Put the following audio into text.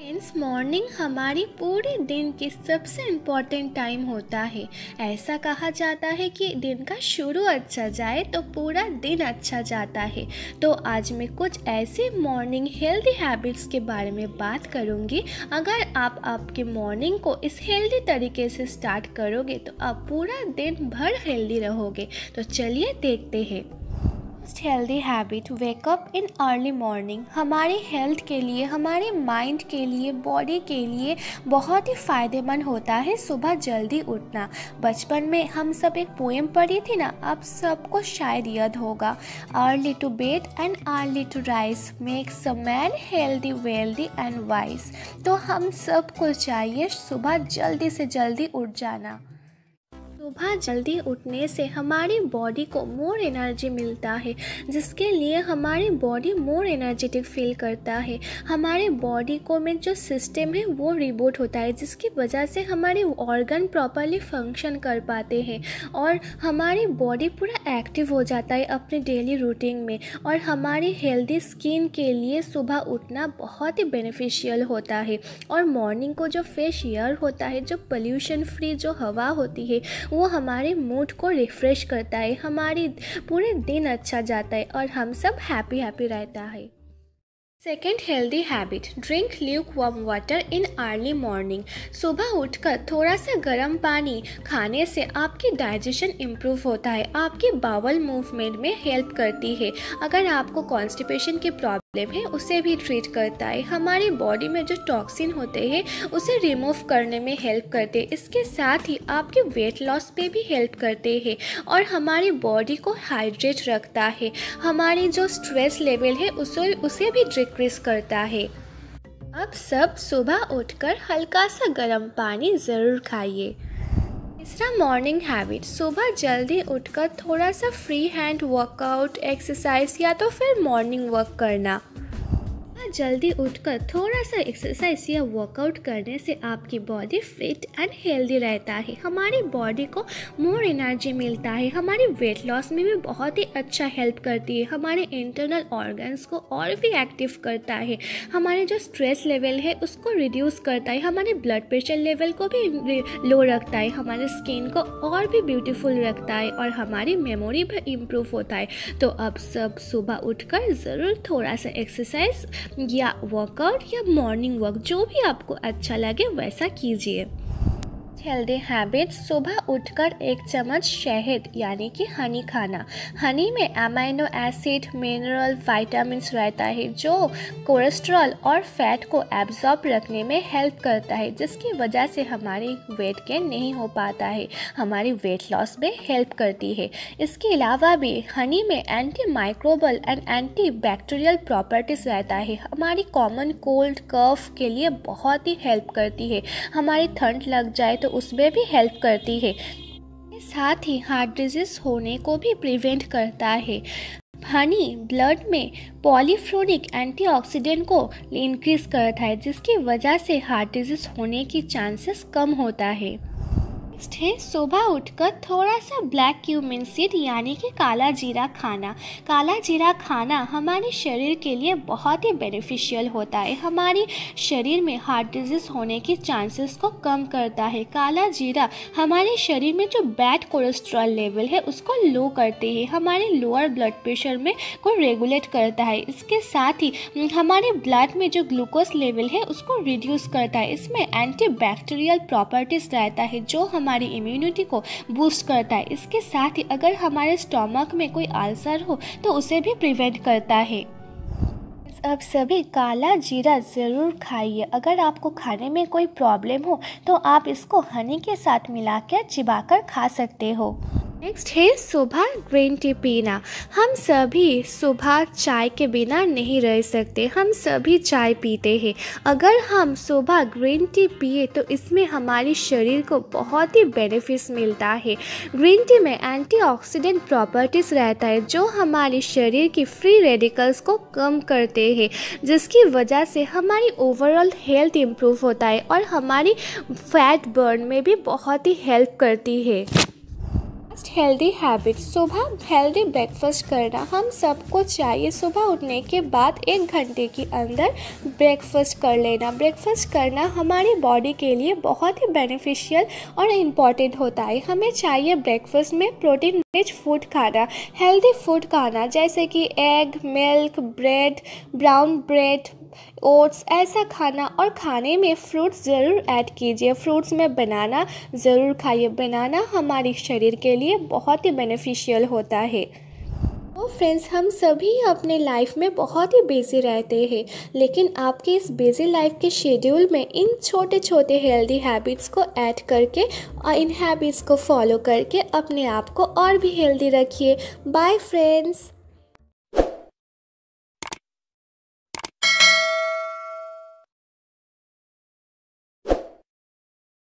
Friends morning हमारी पूरे दिन की सबसे इंपॉर्टेंट टाइम होता है। ऐसा कहा जाता है कि दिन का शुरू अच्छा जाए तो पूरा दिन अच्छा जाता है। तो आज मैं कुछ ऐसे मॉर्निंग हेल्दी हैबिट्स के बारे में बात करूँगी। अगर आप आपके मॉर्निंग को इस हेल्दी तरीके से स्टार्ट करोगे तो आप पूरा दिन भर हेल्दी रहोगे। तो चलिए देखते हैं। First healthy habit wake up in early morning हमारे हेल्थ के लिए, हमारे माइंड के लिए बॉडी के लिए बहुत ही फ़ायदेमंद होता है सुबह जल्दी उठना। बचपन में हम सब एक पोएम पढ़ी थी ना, अब सबको शायद याद होगा। Early to bed and early to rise makes a man healthy wealthy and wise तो हम सबको चाहिए सुबह जल्दी से जल्दी उठ जाना। सुबह जल्दी उठने से हमारी बॉडी को मोर एनर्जी मिलता है, जिसके लिए हमारी बॉडी मोर एनर्जेटिक फील करता है। हमारे बॉडी को में जो सिस्टम है, वो रिबूट होता है, जिसकी वजह से हमारे ऑर्गन प्रॉपरली फ़ंक्शन कर पाते हैं और हमारी बॉडी पूरा एक्टिव हो जाता है अपने डेली रूटीन में और हमारी हेल्दी स्किन के लिए सुबह उठना बहुत ही बेनिफिशियल होता है। और मॉर्निंग को जो फ्रेश एयर होता है, जो पल्यूशन फ्री जो हवा होती है वो हमारे मूड को रिफ़्रेश करता है, हमारी पूरे दिन अच्छा जाता है और हम सब हैप्पी हैप्पी रहता है। Second healthy habit drink lukewarm water in early morning सुबह उठकर थोड़ा सा गर्म पानी खाने से आपकी डाइजेशन इम्प्रूव होता है, आपके बावल मूवमेंट में हेल्प करती है। अगर आपको कॉन्स्टिपेशन की प्रॉब्लम है, उसे भी ट्रीट करता है। हमारी बॉडी में जो टॉक्सिन होते हैं, उसे रिमूव करने में हेल्प करते हैं। इसके साथ ही आपके वेट लॉस पे भी हेल्प करते हैं और हमारी बॉडी को हाइड्रेट रखता है। हमारी जो स्ट्रेस लेवल है, उसे उसे भी डिक्रीज करता है। अब सब सुबह उठकर हल्का सा गर्म पानी ज़रूर खाइए। तीसरा मॉर्निंग हैबिट सुबह जल्दी उठकर थोड़ा सा फ्री हैंड वर्कआउट एक्सरसाइज या तो फिर मॉर्निंग वॉक करना। जल्दी उठकर थोड़ा सा एक्सरसाइज या वर्कआउट करने से आपकी बॉडी फिट एंड हेल्दी रहता है। हमारी बॉडी को मोर एनर्जी मिलता है। हमारे वेट लॉस में भी बहुत ही अच्छा हेल्प करती है। हमारे इंटरनल ऑर्गन्स को और भी एक्टिव करता है। हमारे जो स्ट्रेस लेवल है, उसको रिड्यूस करता है। हमारे ब्लड प्रेशर लेवल को भी लो रखता है। हमारे स्किन को और भी ब्यूटीफुल रखता है और हमारी मेमोरी भी इम्प्रूव होता है। तो अब सब सुबह उठकर ज़रूर थोड़ा सा एक्सरसाइज या वर्कआउट या मॉर्निंग वॉक जो भी आपको अच्छा लगे वैसा कीजिए। हेल्दी हैबिट्स सुबह उठकर एक चम्मच शहद, यानी कि हनी खाना। हनी में अमाइनो एसिड मिनरल वाइटामिन रहता है, जो कोलेस्ट्रॉल और फैट को एब्जॉर्ब रखने में हेल्प करता है, जिसकी वजह से हमारी वेट गेन नहीं हो पाता है। हमारी वेट लॉस में हेल्प करती है। इसके अलावा भी हनी में anti microbial and anti bacterial properties रहता है। हमारी कॉमन कोल्ड कफ के लिए बहुत ही हेल्प करती है। हमारी ठंड लग जाए तो उसमें भी हेल्प करती है। साथ ही हार्ट डिज़ीज़ होने को भी प्रिवेंट करता है। हनी ब्लड में पॉलीफ्लोनिक एंटीऑक्सीडेंट को इंक्रीज करता है, जिसकी वजह से हार्ट डिज़ीज़ होने की चांसेस कम होता है। नेक्स्ट है सुबह उठकर थोड़ा सा ब्लैक क्यूमिन सीड यानी कि काला जीरा खाना। काला जीरा खाना हमारे शरीर के लिए बहुत ही बेनिफिशियल होता है। हमारी शरीर में हार्ट डिज़ीज़ होने की चांसेस को कम करता है। काला जीरा हमारे शरीर में जो बैड कोलेस्ट्रॉल लेवल है, उसको लो करते हैं। हमारे लोअर ब्लड प्रेशर में को रेगुलेट करता है। इसके साथ ही हमारे ब्लड में जो ग्लूकोज लेवल है, उसको रिड्यूस करता है। इसमें एंटी बैक्टीरियल प्रॉपर्टीज़ रहता है, जो हमारे हमारी इम्यूनिटी को बूस्ट करता है। इसके साथ ही अगर हमारे स्टोमक में कोई आल्सर हो तो उसे भी प्रिवेंट करता है। अब सभी काला जीरा ज़रूर खाइए। अगर आपको खाने में कोई प्रॉब्लम हो तो आप इसको हनी के साथ मिलाकर चिबाकर खा सकते हो। नेक्स्ट है सुबह ग्रीन टी पीना हम सभी सुबह चाय के बिना नहीं रह सकते। हम सभी चाय पीते हैं। अगर हम सुबह ग्रीन टी पिए तो इसमें हमारे शरीर को बहुत ही बेनिफिट्स मिलता है। ग्रीन टी में एंटीऑक्सीडेंट प्रॉपर्टीज़ रहता है, जो हमारे शरीर की फ्री रेडिकल्स को कम करते हैं, जिसकी वजह से हमारी ओवरऑल हेल्थ इम्प्रूव होता है और हमारी फैट बर्न में भी बहुत ही हेल्प करती है। हेल्दी हैबिट सुबह हेल्दी ब्रेकफास्ट करना। हम सबको चाहिए सुबह उठने के बाद एक घंटे के अंदर ब्रेकफास्ट कर लेना। ब्रेकफास्ट करना हमारी बॉडी के लिए बहुत ही बेनिफिशियल और इंपॉर्टेंट होता है। हमें चाहिए ब्रेकफास्ट में प्रोटीन रिच फ़ूड खाना। हेल्दी फ़ूड खाना, जैसे कि egg milk bread brown bread oats, ऐसा खाना और खाने में फ्रूट्स ज़रूर ऐड कीजिए। फ्रूट्स में बनाना, ज़रूर खाइए। बनाना हमारे शरीर के लिए बहुत ही बेनिफिशियल होता है। तो फ्रेंड्स हम सभी अपने लाइफ में बहुत ही बिज़ी रहते हैं, लेकिन आपके इस बिज़ी लाइफ के शेड्यूल में इन छोटे छोटे हेल्दी हैबिट्स को ऐड करके और इन हैबिट्स को फॉलो करके अपने आप को और भी हेल्दी रखिए। Bye friends